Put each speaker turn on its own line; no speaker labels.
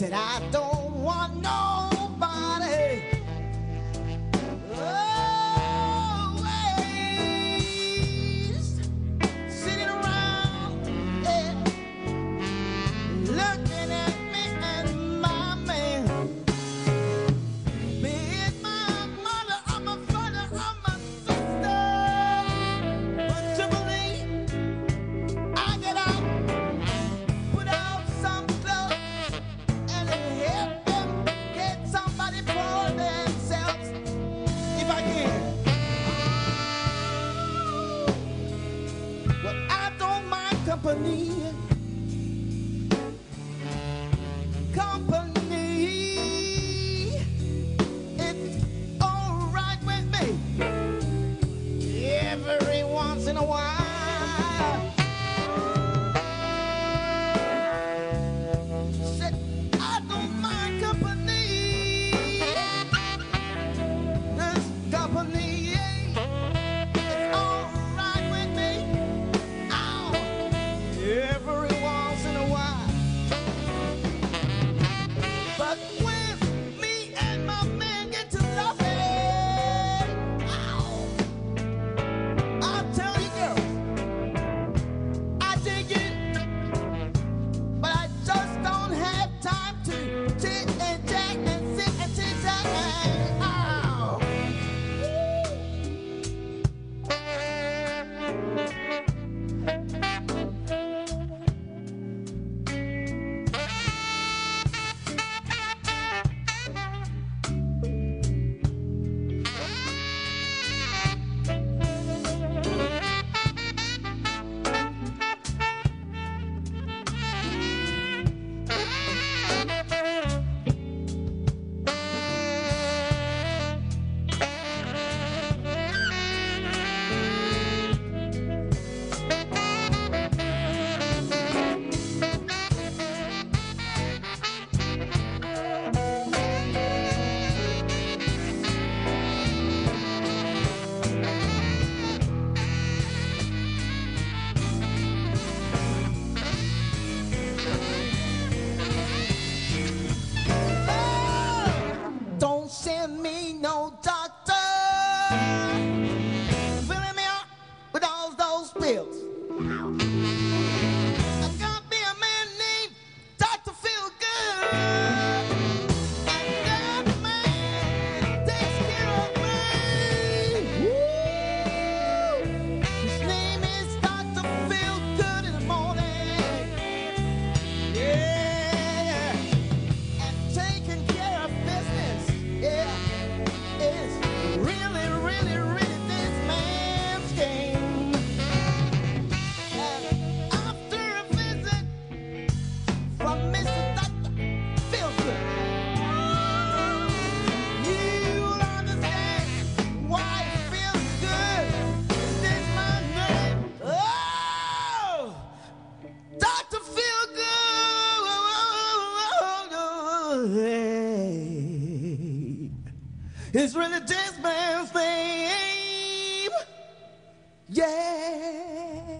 said, I don't want nobody. Always sitting around yeah, looking at It's really this man's name. Yeah.